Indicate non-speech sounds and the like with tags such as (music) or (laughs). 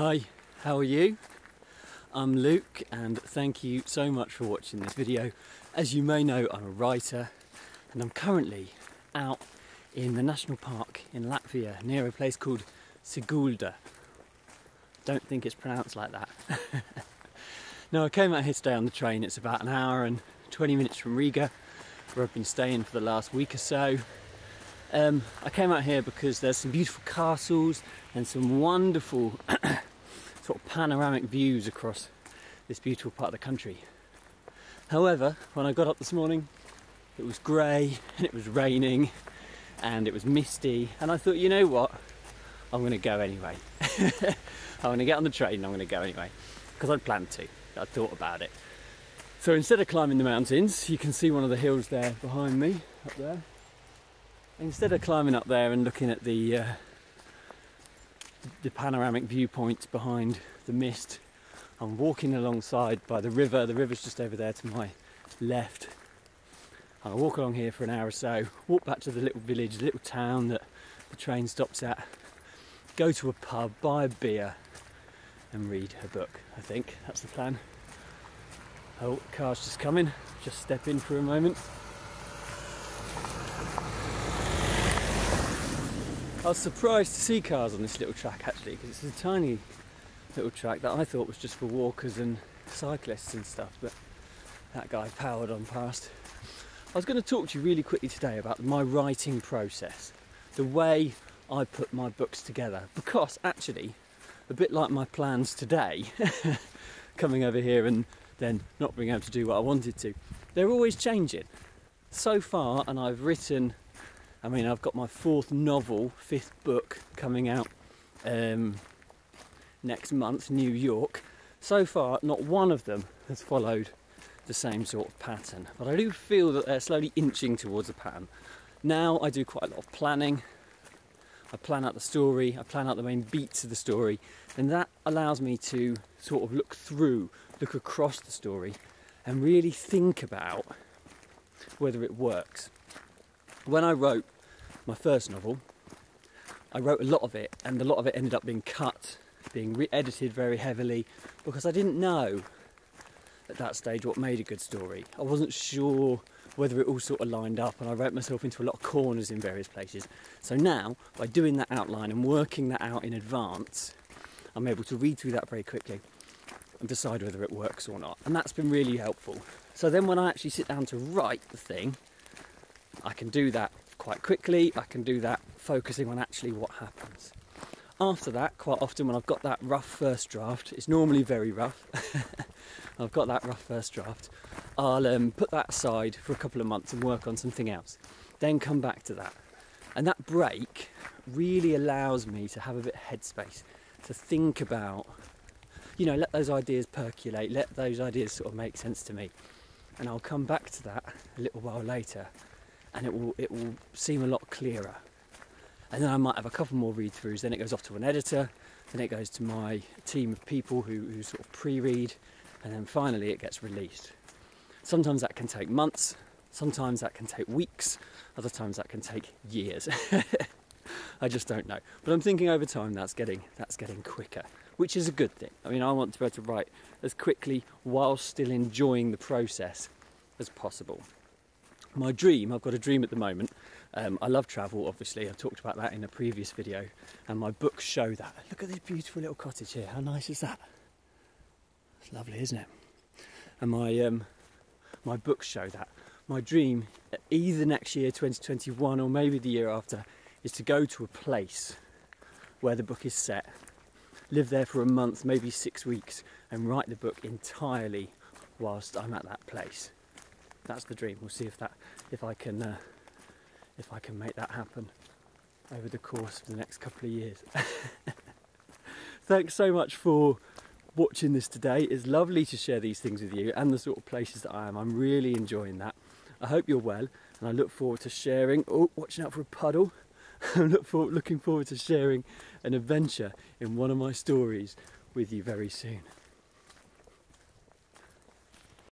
Hi, how are you? I'm Luke and thank you so much for watching this video. As you may know, I'm a writer and I'm currently out in the national park in Latvia near a place called Sigulda. Don't think it's pronounced like that. (laughs) now I came out here today on the train, it's about an hour and 20 minutes from Riga where I've been staying for the last week or so. Um, I came out here because there's some beautiful castles and some wonderful sort of panoramic views across this beautiful part of the country. However, when I got up this morning, it was grey (laughs) and it was raining and it was misty, and I thought, you know what, I'm going to go anyway. (laughs) I'm going to get on the train I'm going to go anyway because I'd planned to. I'd thought about it. So instead of climbing the mountains, you can see one of the hills there behind me, up there. Instead of climbing up there and looking at the uh, the panoramic viewpoints behind the mist, I'm walking alongside by the river. The river's just over there to my left. I walk along here for an hour or so, walk back to the little village, the little town that the train stops at, go to a pub, buy a beer, and read a book. I think that's the plan. Oh, car's just coming. Just step in for a moment. I was surprised to see cars on this little track actually because it's a tiny little track that I thought was just for walkers and cyclists and stuff, but that guy powered on past. I was going to talk to you really quickly today about my writing process, the way I put my books together, because actually, a bit like my plans today, (laughs) coming over here and then not being able to do what I wanted to, they're always changing. So far, and I've written I mean, I've got my fourth novel, fifth book coming out um, next month, New York. So far, not one of them has followed the same sort of pattern, but I do feel that they're slowly inching towards a pattern. Now I do quite a lot of planning. I plan out the story, I plan out the main beats of the story, and that allows me to sort of look through, look across the story, and really think about whether it works when I wrote my first novel, I wrote a lot of it, and a lot of it ended up being cut, being re edited very heavily, because I didn't know at that stage what made a good story. I wasn't sure whether it all sort of lined up, and I wrote myself into a lot of corners in various places. So now, by doing that outline and working that out in advance, I'm able to read through that very quickly and decide whether it works or not. And that's been really helpful. So then, when I actually sit down to write the thing, I can do that quite quickly, I can do that focusing on actually what happens. After that, quite often when I've got that rough first draft, it's normally very rough, (laughs) I've got that rough first draft, I'll um, put that aside for a couple of months and work on something else. Then come back to that. And that break really allows me to have a bit of headspace, to think about, you know, let those ideas percolate, let those ideas sort of make sense to me. And I'll come back to that a little while later and it will it will seem a lot clearer. And then I might have a couple more read throughs. Then it goes off to an editor. Then it goes to my team of people who, who sort of pre-read, and then finally it gets released. Sometimes that can take months. Sometimes that can take weeks. Other times that can take years. (laughs) I just don't know. But I'm thinking over time that's getting that's getting quicker, which is a good thing. I mean, I want to be able to write as quickly while still enjoying the process as possible my dream, I've got a dream at the moment. Um, I love travel, obviously. I talked about that in a previous video, and my books show that. Look at this beautiful little cottage here. How nice is that? It's lovely, isn't it? And my um, my books show that. My dream, either next year, 2021, or maybe the year after, is to go to a place where the book is set, live there for a month, maybe six weeks, and write the book entirely whilst I'm at that place that's the dream. We'll see if that if I can uh, if I can make that happen over the course of the next couple of years. (laughs) Thanks so much for watching this today. It's lovely to share these things with you and the sort of places that I am. I'm really enjoying that. I hope you're well and I look forward to sharing. Oh, watching out for a puddle. (laughs) I look forward, looking forward to sharing an adventure in one of my stories with you very soon.